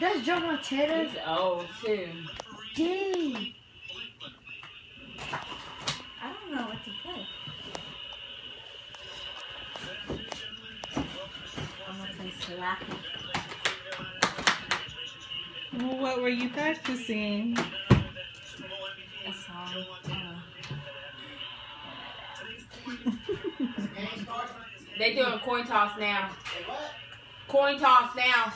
That's Joe Montana. He's old too. Dang. I don't know what to play. I'm gonna play Slappy. Well, what were you practicing? A song. Uh, They doing a coin toss now. Coin toss now.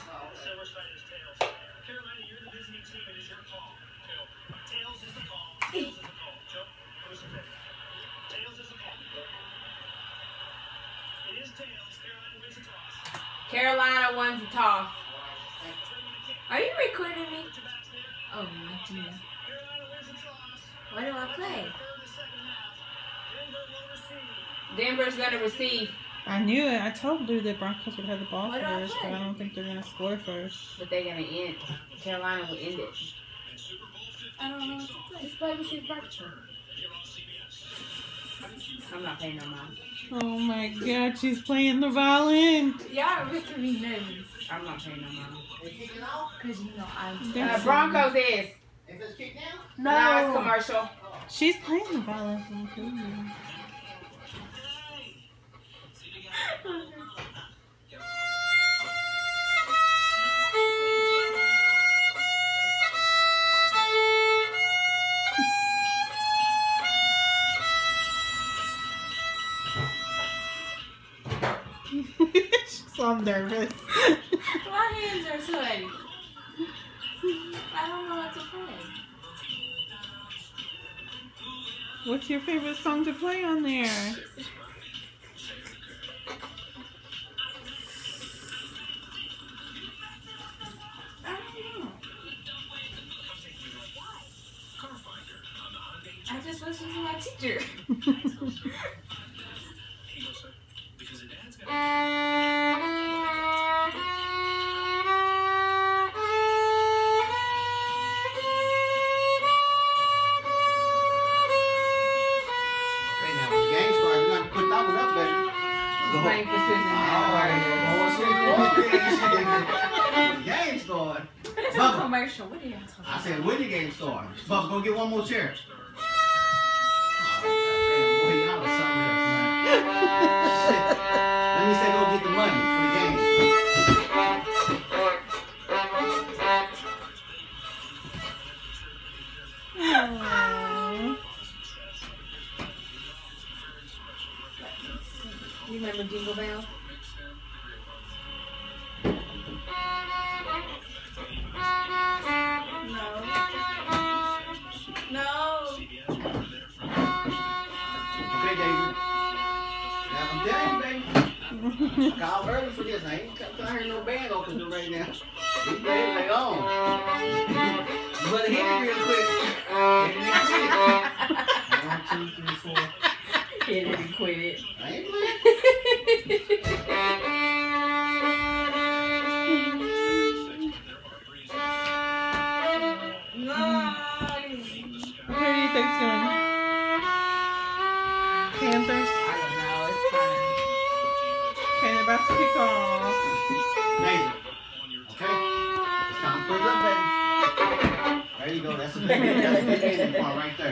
Carolina wins the toss. Are you recording me? Oh, my dear. What do I play? Denver's gonna receive, I knew it. I told you the Broncos would have the ball What first, but? I don't think they're gonna score first. but they're gonna end. Carolina will end it. I don't know what to play. Just play Machine Virtual. I'm not paying no mind. Oh my God, she's playing the violin. Y'all are making me nervous. I'm not paying no mind. Because you know I'm. They're- Uh, Broncos is. If it's kicked now? No. Now it's commercial. She's playing the violin for I'm nervous. My hands are sweaty. I don't know what to play. What's your favorite song to play on there? I don't know. I just listened to my teacher. game starts, you got to put that one up, baby. She's playing for Susan All now. right, well, see, when the game starts. It's a commercial. What are y'all talking I about? said, when the game starts. Bubba, go get one more chair. You remember Jingle Bells? No. No. Okay, David. Yeah, I'm telling you, baby. I called early for this. I ain't got I hear no band opening right now. We play it on. You better hit it real quick. Hit it and quit it. One, two, three, four. Hit it and quit it. I ain't playing. Who do you think's going? Panthers. I don't know. It's kind Okay, they're about to kick off. David. Okay? It's time to put it up, baby. There you go. That's the big, that's the big part right there.